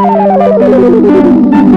Thank you.